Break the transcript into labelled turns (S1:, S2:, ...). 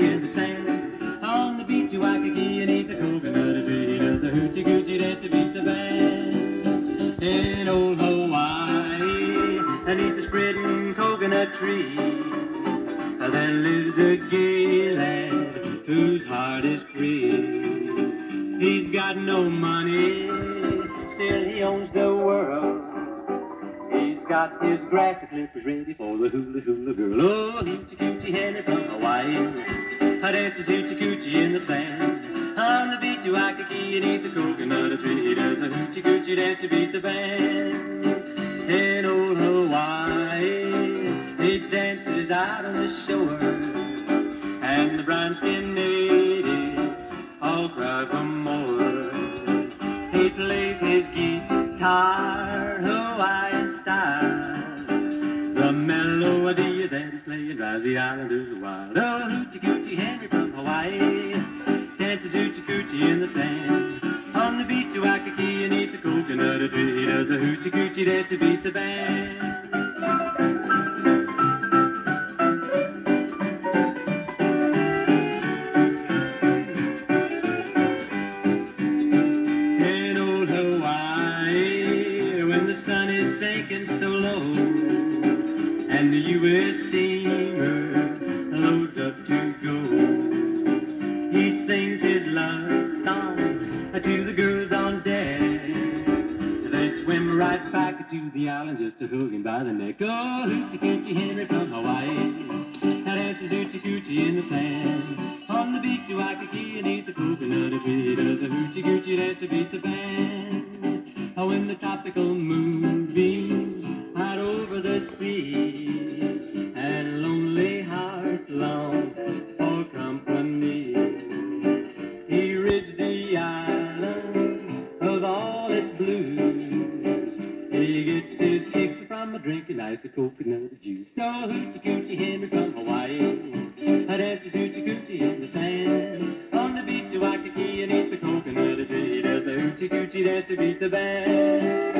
S1: in the sand. On the beach, Waikiki, and eat the coconut tree. He does the hoochie coochie dance to beat the band. In old Hawaii, beneath the spreading coconut tree, there lives a gay lad whose heart is free. He's got no money, still he owns the world. He's got his grassy clippers ready for the hula hula girl. Oh, Hootchy Kootchy Henry from Hawaii. I dances hoochie coochie in the sand. On the beach, Waikiki, and eat the coconut tree. He does a hoochie coochie dance to beat the band. In old Hawaii, he dances out on the shore. And the brown skinned natives all cry for more. He plays his guitar. The melody that he's playing drives the islanders wild. Oh, Hootchy Kootchy Henry from Hawaii dances hoochie coochie in the sand. On the beach, of Waikiki, and eat the coconut tree. He does a hoochie coochie dance to beat the band. In old Hawaii, when the sun is sinking so and the U.S. steamer loads up to go, he sings his love song to the girls on deck. They swim right back to the island just to hook him by the neck. Oh, Hootchy Kootchy Henry from Hawaii, that dances hoochie coochie in the sand. On the beach, Waikiki, and eat the coconut. He does a hoochie coochie dance to beat the band. Oh, in the tropical moon drinking ice coconut juice. So Hootchy Kootchy Henry from Hawaii. I dance dances hoochie coochie in the sand. On the beach of Waikiki and eat the coconut tree. Does a hoochie coochie dance to beat the band.